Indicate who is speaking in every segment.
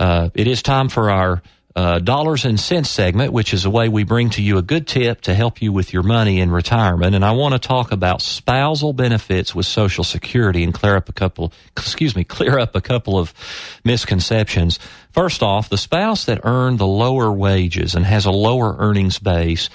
Speaker 1: Uh, it is time for our uh, dollars and sense segment, which is a way we bring to you a good tip to help you with your money in retirement. And I want to talk about spousal benefits with Social Security and clear up a couple, excuse me, clear up a couple of misconceptions. First off, the spouse that earned the lower wages and has a lower earnings base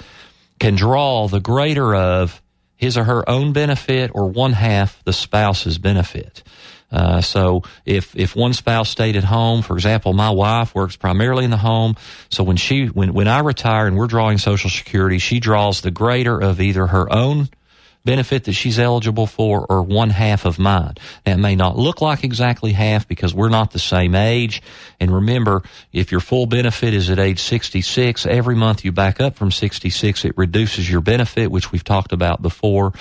Speaker 1: can draw the greater of his or her own benefit or one half the spouse's benefit. Uh, so if if one spouse stayed at home, for example, my wife works primarily in the home. So when she when when I retire and we're drawing Social Security, she draws the greater of either her own benefit that she's eligible for or one half of mine. That may not look like exactly half because we're not the same age. And remember, if your full benefit is at age 66, every month you back up from 66, it reduces your benefit, which we've talked about before.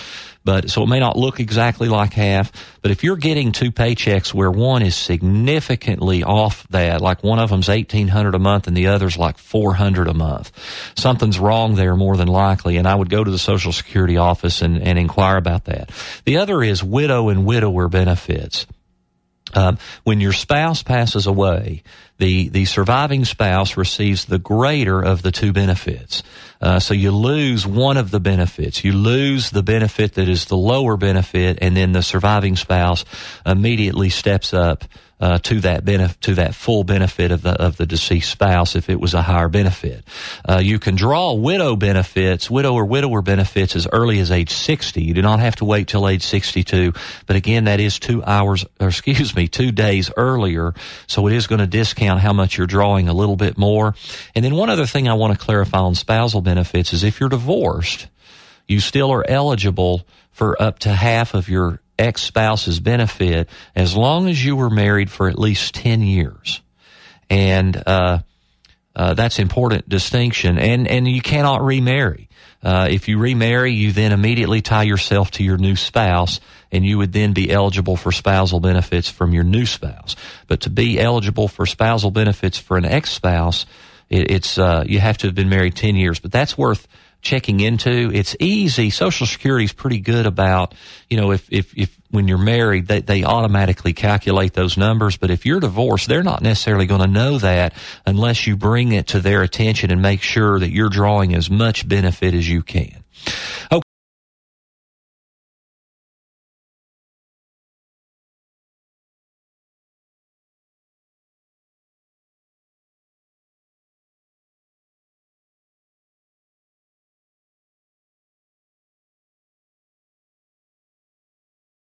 Speaker 1: But so it may not look exactly like half, but if you're getting two paychecks where one is significantly off that, like one of them's 1800 a month and the other's like 400 a month, something's wrong there more than likely. And I would go to the Social Security office and, and inquire about that. The other is widow and widower benefits. Um, when your spouse passes away, the, the surviving spouse receives the greater of the two benefits. Uh, so you lose one of the benefits. You lose the benefit that is the lower benefit, and then the surviving spouse immediately steps up uh, to that benefit, to that full benefit of the of the deceased spouse if it was a higher benefit. Uh, you can draw widow benefits, widow or widower benefits as early as age 60. You do not have to wait till age 62. But again, that is two hours, or excuse me, two days earlier. So it is going to discount how much you're drawing a little bit more. And then one other thing I want to clarify on spousal benefits is if you're divorced, you still are eligible for up to half of your ex spouse's benefit as long as you were married for at least 10 years. And, uh, uh, that's important distinction. And, and you cannot remarry. Uh, if you remarry, you then immediately tie yourself to your new spouse and you would then be eligible for spousal benefits from your new spouse. But to be eligible for spousal benefits for an ex-spouse, it, it's, uh, you have to have been married 10 years. But that's worth checking into. It's easy. Social Security is pretty good about, you know, if, if, if when you're married, they, they automatically calculate those numbers. But if you're divorced, they're not necessarily going to know that unless you bring it to their attention and make sure that you're drawing as much benefit as you can.